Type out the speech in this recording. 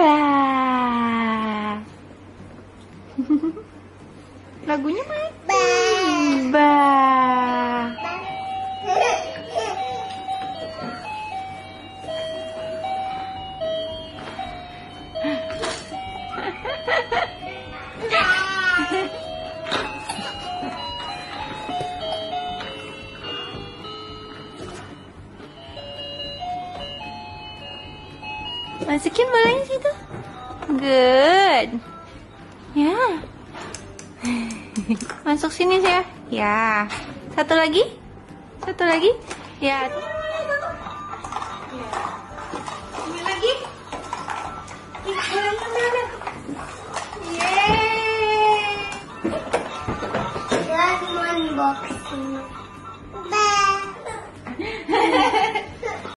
Mbak. Lagunya main. Masukin bolanya situ. Good. Ya. Masuk sini sih Ya. Ya. Satu lagi. Satu lagi. Ya. Ini lagi. Ya, Yeay. Ya, Good unboxing.